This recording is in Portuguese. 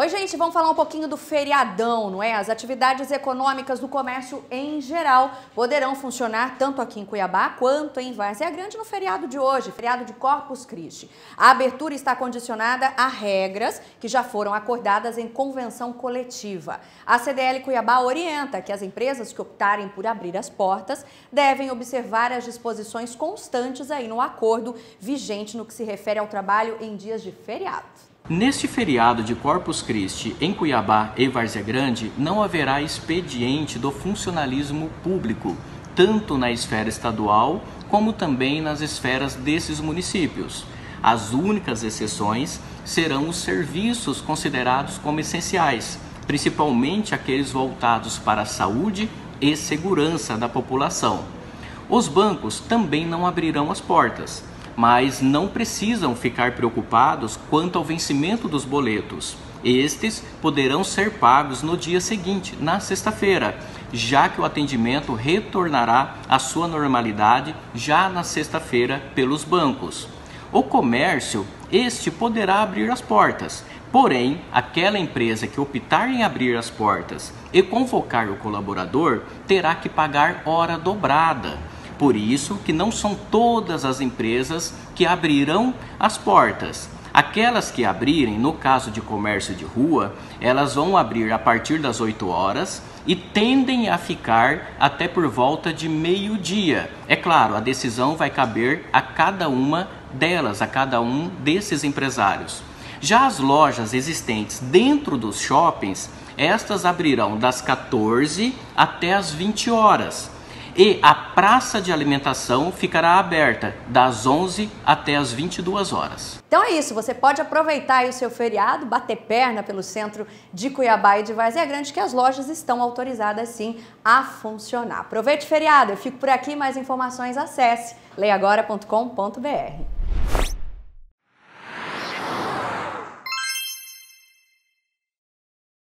Oi, gente, vamos falar um pouquinho do feriadão, não é? As atividades econômicas do comércio em geral poderão funcionar tanto aqui em Cuiabá quanto em Várzea Grande no feriado de hoje, feriado de Corpus Christi. A abertura está condicionada a regras que já foram acordadas em convenção coletiva. A CDL Cuiabá orienta que as empresas que optarem por abrir as portas devem observar as disposições constantes aí no acordo vigente no que se refere ao trabalho em dias de feriado. Neste feriado de Corpus Christi em Cuiabá e Várzea Grande, não haverá expediente do funcionalismo público, tanto na esfera estadual como também nas esferas desses municípios. As únicas exceções serão os serviços considerados como essenciais, principalmente aqueles voltados para a saúde e segurança da população. Os bancos também não abrirão as portas mas não precisam ficar preocupados quanto ao vencimento dos boletos. Estes poderão ser pagos no dia seguinte, na sexta-feira, já que o atendimento retornará à sua normalidade já na sexta-feira pelos bancos. O comércio, este poderá abrir as portas, porém, aquela empresa que optar em abrir as portas e convocar o colaborador terá que pagar hora dobrada. Por isso que não são todas as empresas que abrirão as portas. Aquelas que abrirem, no caso de comércio de rua, elas vão abrir a partir das 8 horas e tendem a ficar até por volta de meio-dia. É claro, a decisão vai caber a cada uma delas, a cada um desses empresários. Já as lojas existentes dentro dos shoppings, estas abrirão das 14 até as 20 horas e a praça de alimentação ficará aberta das 11 até as 22 horas. Então é isso, você pode aproveitar o seu feriado, bater perna pelo centro de Cuiabá e de Várzea Grande, que as lojas estão autorizadas sim a funcionar. Aproveite o feriado, eu fico por aqui, mais informações acesse leiagora.com.br.